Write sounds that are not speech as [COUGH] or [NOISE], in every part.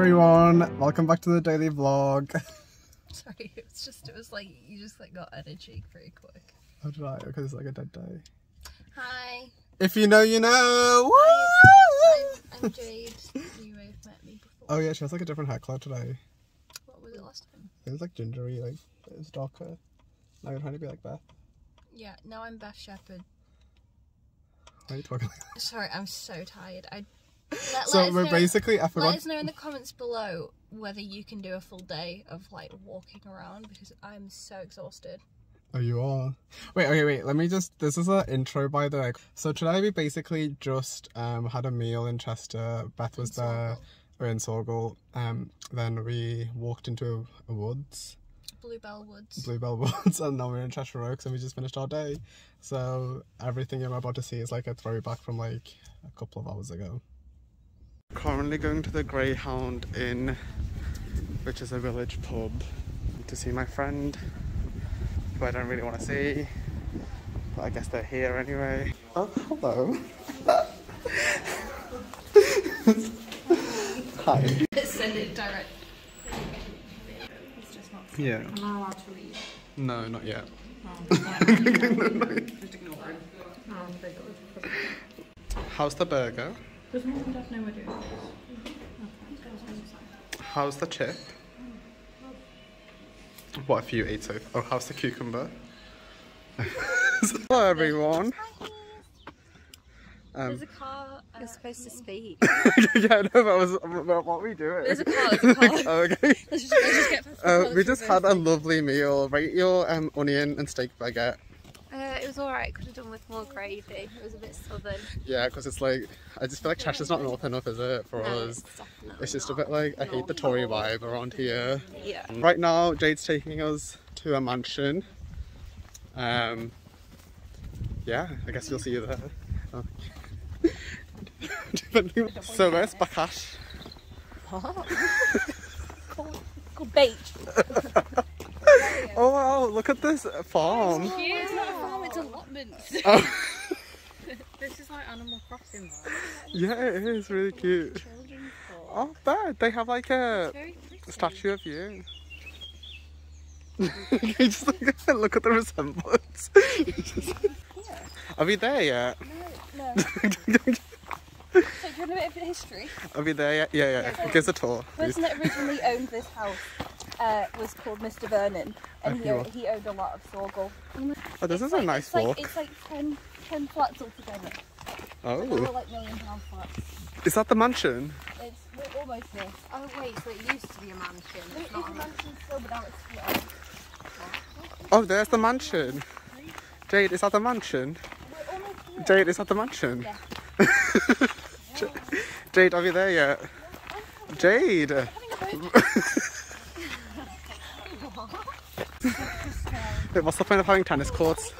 Hello everyone, welcome back to the daily vlog. [LAUGHS] Sorry, it's just it was like you just like got energy very quick. How did I? Because it's like a dead day. Hi, If you know, you know. I'm, I'm Jade. You may have met me before. Oh yeah, she has like a different hair color today. What was it last time? It was like gingery, like it was darker. Now you're trying to be like Beth. Yeah, now I'm Beth Shepherd. Why are you talking like that? Sorry, I'm so tired. I let, So let we're know, basically, I forgot. Let us know in the comments below whether you can do a full day of like walking around because I'm so exhausted. Oh, you are. Wait, okay, wait. Let me just. This is an intro, by the way. So today we basically just um had a meal in Chester. Beth was In there. We're in Saughall. Um, then we walked into a woods, Bluebell Woods. Bluebell [LAUGHS] Woods, and now we're in Cheshire Oaks, and we just finished our day. So everything you're about to see is like a throwback from like a couple of hours ago. Currently going to the Greyhound Inn, which is a village pub, to see my friend, who I don't really want to see. But I guess they're here anyway. Oh, hello. [LAUGHS] Hi. Send it direct. It's just not. Yeah. I'm not allowed to leave. No, not yet. Oh, [LAUGHS] [LAUGHS] just ignore it. Oh, very good. How's the burger? Does mum and dad know we're doing this? How's the chip? What have you ate so? Oh, how's the cucumber? Hello, everyone. Um, There's a car. Uh, You're supposed to speak. [LAUGHS] yeah, no, that was about what we doing. There's a car, there's a [LAUGHS] car. oh, okay. let's just, let's just get Uh, we just had a lovely meal. Rate your um, onion and steak baguette. It was alright, could have done with more gravy. It was a bit southern. Yeah, because it's like I just feel like Cheshire's not north enough, is it, for No, us? definitely It's just a bit like I hate the Tory vibe around here. Yeah. Right now, Jade's taking us to a mansion. Um, yeah, I guess we'll see you there. Oh. [LAUGHS] so where's Bakash? [LAUGHS] Called beach. [LAUGHS] Oh wow, look at this farm. It's not a farm, it's allotments. Oh, [LAUGHS] this is like Animal Crossing yeah, it is really cute. Oh, bad. They have like a statue of you. [LAUGHS] you just like, look at the resemblance. [LAUGHS] Are we there yet? No. So do you want a bit of history? Are we there yet? Yeah, yeah. Give us a tour. Person that originally owned this house uh, was called Mr. Vernon, and he, Okay, owned, he owned a lot of Saughall. Oh, this is a nice it's like. It's like 10, 10 flats altogether. They're all Oh, like million pound flats. is that the mansion? It's we're almost there. Oh wait, so it used to be a mansion. There is a mansion still, but now it's split up. Oh, there's the mansion. Jade, is that the mansion? We're here. Jade, is that the mansion? Yeah. [LAUGHS] Jade, are we there yet? Jade! [LAUGHS] Wait, what's the point of having tennis courts?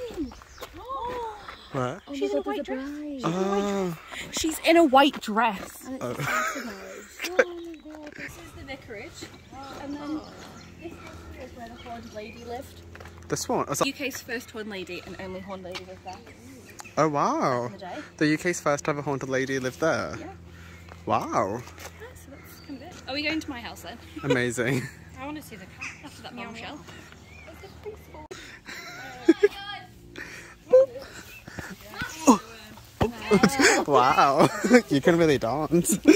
Where? She's in a white dress. Oh, She's in a white dress. oh. [LAUGHS] oh my god, this is the vicarage. And then this house here is where the Horned Lady lived. this one? Is that- UK's first Horned Lady and only Horned Lady lived there Oh, wow. the. The UK's first ever haunted lady lived there. Yeah. Wow. Yeah, so that's kind of it. Are we going to my house then? Amazing. [LAUGHS] I want to see the cat after that bombshell. [LAUGHS] wow. [LAUGHS] you can really dance. [LAUGHS]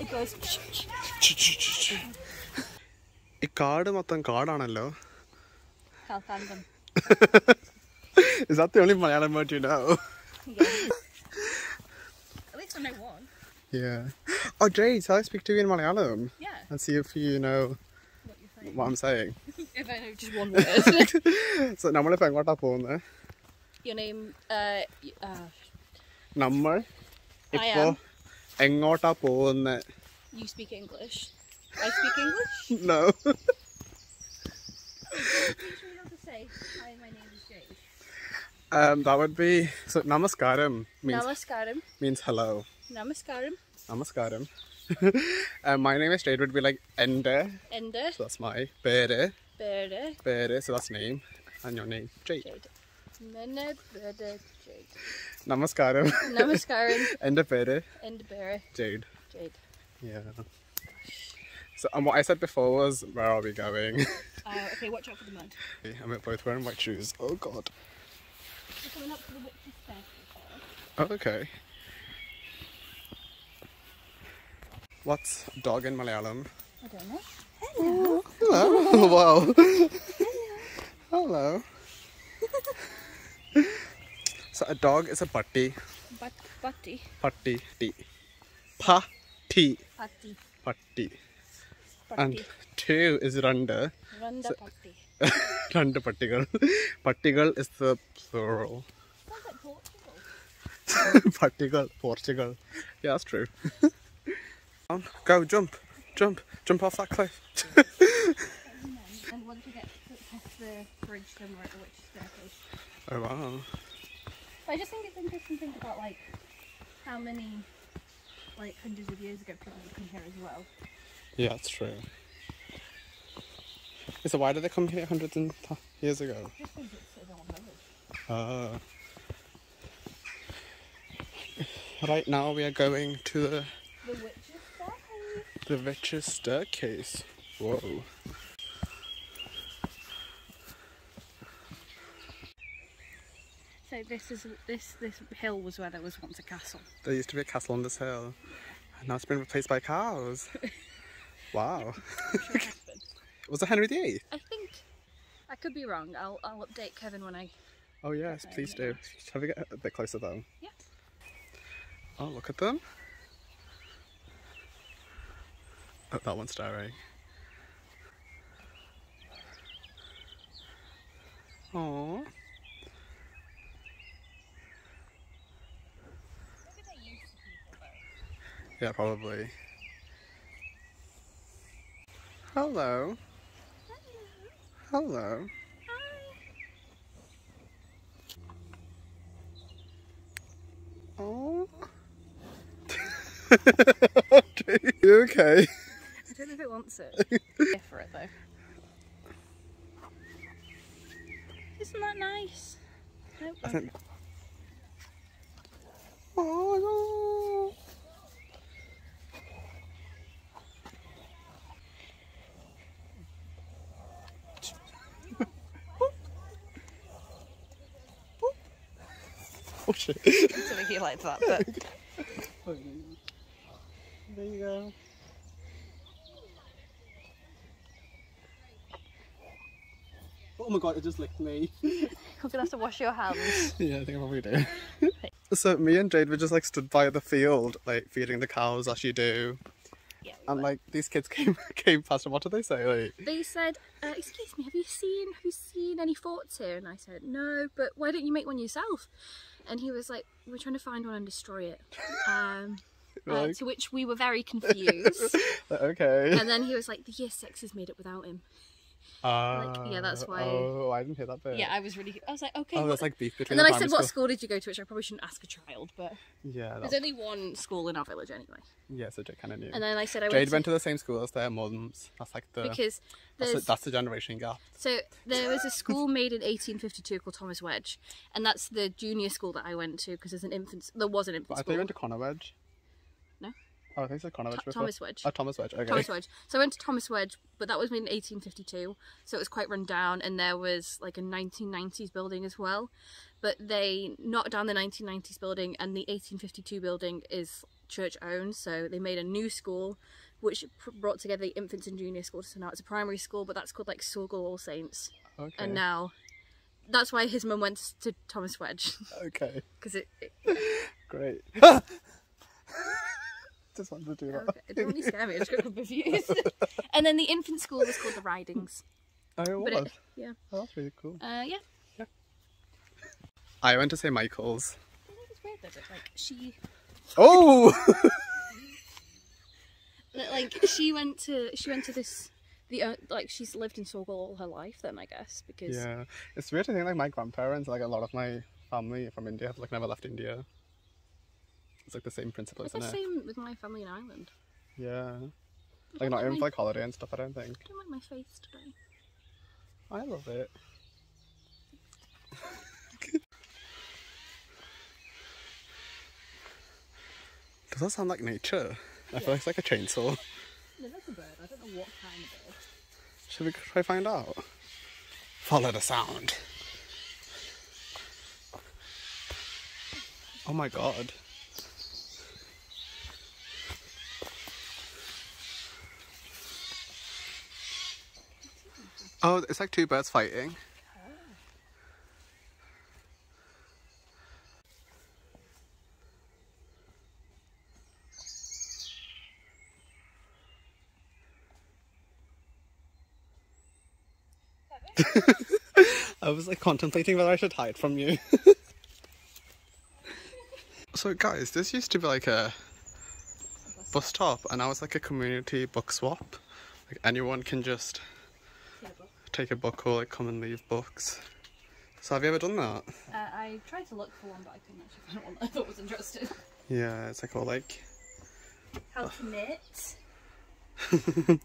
It goes. ഈ കാട് മൊത്തം കാടാണല്ലോ Calcandum. Is that the only Malayalam word you know? At least I know one. Yeah. Oh, Jade, shall I speak to you in Malayalam Yeah. and see if you know What you're saying. what I'm saying? If I know just one word. so, നമ്മളിപ്പോ എങ്ങോട്ടാ പോകുന്നത് Your name, uh, y- uh, നമ്മൾ I ഇപ്പോ am. എങ്ങോട്ടാ പോകുന്നത് you speak English. I speak English. No. Teach me how to say, hi, my name is Jade. Um, that would be so. Namaskaram means Namaskaram. means hello. Namaskaram. Namaskaram. um, my name is Jade. Would be like Ender. Ender. So that's my Bere. Berde. Bere. So that's name. And your name, Jade. Jade. Mene Berde Jade. നമസ്കാരം Namaskaram. എൻ്റെ പേര് End Berry. Jade. Jade. Yeah. So um, what I said before was, where are we going? Uh, okay, watch out for the mud. and we're both wearing white shoes. Oh god. We're coming up to the witch's staircase. Oh, okay. What's dog in Malayalam? I don't know. [LAUGHS] Hello. wow. Hello. so a dog is a patti. But Butty. Patti. T. Patti. Patti. Patti. Patti. And two is randa. Randa Patti. [LAUGHS] Randa pattigal. Pattigal is the plural. [LAUGHS] Portugal. Portugal, Portugal. Yeah, that's true. [LAUGHS] Um, go, jump, jump, jump off that cliff. And once you get past the bridge, then we're at the witch's staircase. Oh wow. I just think it's interesting to think about like how many like hundreds of years ago people would come here as well. Yeah, that's true. So why did they come here hundreds and th- years ago? Just because it's an old village. Uh, right now we are going to the, The witch's staircase. the witch's staircase. Whoa. This is this this hill was where there was once a castle. There used to be a castle on this hill. And now it's been replaced by cows. [LAUGHS] wow. Sure it. [LAUGHS] Was it Henry VIII? I think I could be wrong. I'll I'll update Kevin when I. Oh yes, please do. Shall we get a bit closer though? Yeah. Oh, look at them. Oh, that one's staring. Aww. Yeah, probably. Hello. Hello. Oh. [LAUGHS] you okay? I don't know if it wants it. [LAUGHS] yeah, for it though. Isn't that nice? No, I think. Oh, no. Oh shit. I don't think he liked that, but There you go. Oh my god, it just licked me. [LAUGHS] you're gonna have to wash your hands. Yeah, I think I probably do. so me and Jade were just like stood by the field, like feeding the cows as you do. And like these kids [LAUGHS] came came past and what did they say? Like they said, uh, "Excuse me, have you seen have you seen any forts here?" And I said, "No, but why don't you make one yourself?" And he was like, "We're trying to find one and destroy it." [LAUGHS] Um, uh, to which we were very [LAUGHS] confused. okay. and then he was like, "The year six is made up without him." Uh, yeah, that's why- Oh, I didn't hear that bit. Yeah, I was really. I was like, "Okay." Oh, there's like beef between and then the I said, "What school. school did you go to?" Which I probably shouldn't ask a child, but Yeah, there's only one school in our village anyway. yeah, so Jade kind of knew. And then I said, "I Jade went, went to, to the same school as their mums. That's like the because that's, the, that's the generation gap. So there was a school [LAUGHS] made in 1852 called Thomas Wedge, and that's the junior school that I went to because there's an infant. There was an But infant I thought school. you went to Connor Wedge. Oh, I think it's Connor Wedge. Th- Thomas Wedge. Oh, Thomas Wedge. Okay. Thomas Wedge. So I went to Thomas Wedge, but that was in 1852, so it was quite run down, and there was like a 1990s building as well. But they knocked down the 1990s building, and the 1852 building is church owned, so they made a new school, which pr- brought together the infants and junior schools. So now it's a primary school, but that's called like Saughall All Saints, Okay. and now that's why his mum went to Thomas Wedge Okay. [LAUGHS] because it, it [LAUGHS] Great. [LAUGHS] Just wanted to do that. okay, it didn't really scare me. I just got confused. [LAUGHS] and then the infant school was called the Ridings. Oh, it But was. it, yeah, Oh, that's really cool. uh, yeah. I went to St. Michael's. I think it's weird though, but like she, Oh! [LAUGHS] that, like she went to she went to this the uh, like she's lived in Saughall all her life. Then I guess because yeah. It's weird to think like my grandparents, like a lot of my family from India have like never left India. It's like the same principle, it's isn't the it? same with my family in Ireland. Yeah. Like don't even for like holiday and stuff, I don't think. I don't like my face today. I love it. [LAUGHS] Does that sound like nature? I feel like it's like a chainsaw. [LAUGHS] No, that's a bird. I don't know what kind of bird. Should we try find out? Follow the sound. Oh my god. Oh, it's like two birds fighting. [LAUGHS] I was like contemplating whether I should hide from you. [LAUGHS] so guys, this used to be like a bus stop and now it's like a community book swap. Like anyone can just take a book or like come and leave books. So have you ever done that? Uh, I tried to look for one, but I couldn't actually find one [LAUGHS] that I thought was interesting. Yeah, it's like all like How to knit. [LAUGHS]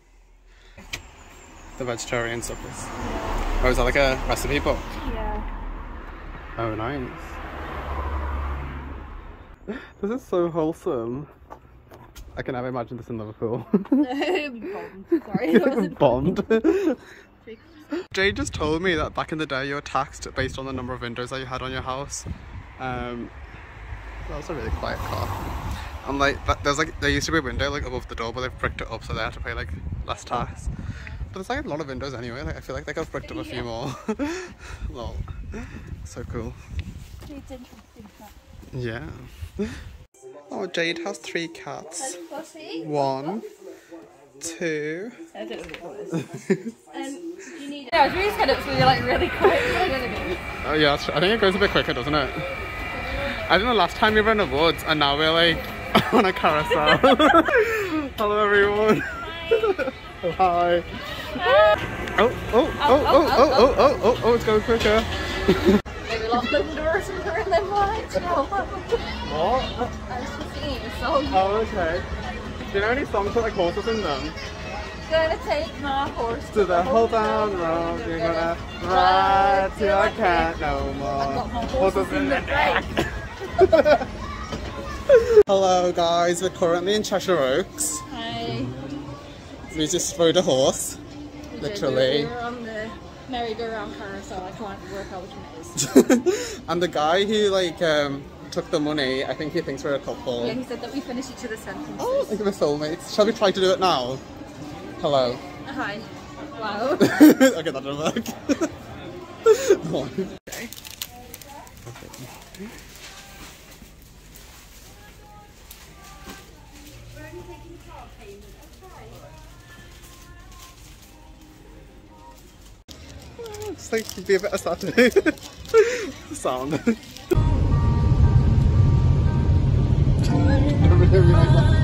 the vegetarian suppers. Oh, is that like a recipe book? Yeah. Oh, nice. [GASPS] This is so wholesome. I can never imagine this in Liverpool. [LAUGHS] Sorry, that wasn't Bombed. Jay just told me that back in the day you were taxed based on the number of windows that you had on your house. Um, that was a really quiet car. I'm like, that, there's like, there used to be a window like above the door, but they've bricked it up so they have to pay like less tax. But there's like a lot of windows anyway. Like I feel like they could have bricked up a few more. [LAUGHS] Lol. So cool. Yeah. Oh, Jade has three cats. One, two. [LAUGHS] Yeah, I was really scared it going to like really quick. Oh yeah. I think it goes a bit quicker, doesn't it? I don't know. Last time we were in the woods, and now we're like on a carousel. Hello, everyone. Hi. Oh, oh, oh, oh, oh, oh, oh, oh, oh, it's going quicker. Maybe lock the doors and turn them lights. No. What? I was just singing a song. Oh, okay. Do you know any songs with like horses in them? Gonna take my horse To the whole town road, you're gonna ride till I can't no more. got my horses in the back. [LAUGHS] Hello guys, we're currently in Cheshire Oaks. Hi. We just rode a horse, We literally. We were on the merry-go-round carousel. I can't work out which one it is. [LAUGHS] and the guy who like um, took the money, I think he thinks we're a couple. yeah, he said that we finish each other's sentences. Oh, I think we're soulmates. Shall we try to do it now? Hello. Hi. Wow. [LAUGHS] okay, that didn't work. [LAUGHS] On. Okay. It's like it'd be a bit of Saturday [LAUGHS] sound. Aleena,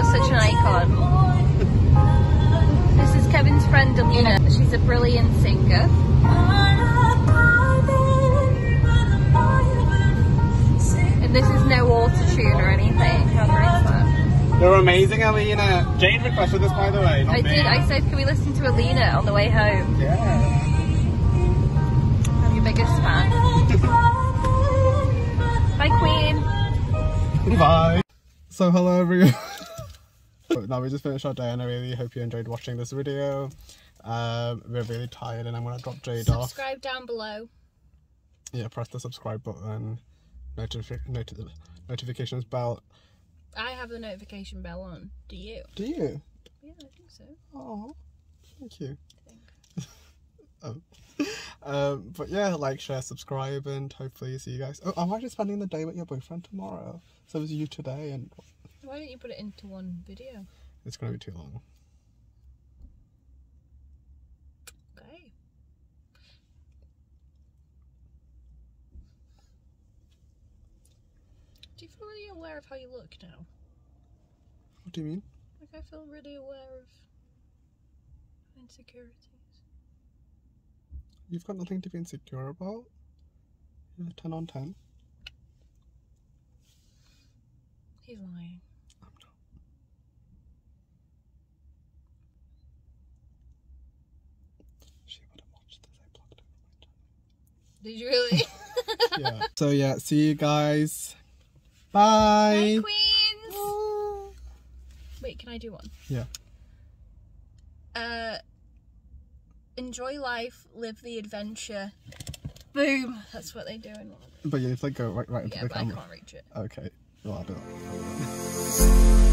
you're such an icon. This is Kevin's friend Aleena. She's a brilliant singer. And this is no auto-tune or anything. How great is that? You're amazing, Aleena. Jane requested this, by the way. Not I me. did. I said, can we listen to Aleena on the way home? Yeah. I'm your biggest fan. Bye, Queen. Bye. So hello everyone. So now we just finished our day and I really hope you enjoyed watching this video. Um, we're really tired and I'm gonna drop Jade off. Subscribe down below. Yeah, press the subscribe button, notifi- noti- notifications bell. I have the notification bell on. Do you? Do you? Yeah, I think so. Oh, thank you. oh. [LAUGHS] Um, but yeah, like, share, subscribe, and hopefully see you guys. Oh, I'm actually spending the day with your boyfriend tomorrow. So it was you today, and Why don't you put it into one video? it's gonna be too long. Okay. Do you feel really aware of how you look now? What do you mean? Like I feel really aware of insecurities. You've got nothing to be insecure about. You're 10 on 10. He's lying. She would have watched this. I blocked her. Did you really? [LAUGHS] yeah. So yeah, see you guys Bye. Bye, queens. Wait, can I do one? Yeah. Uh, enjoy life, live the adventure. Boom. That's what they do in one of them. But you need to like go right, right into Yeah, the but I can't reach it. Okay. Well, I'll do that. [LAUGHS]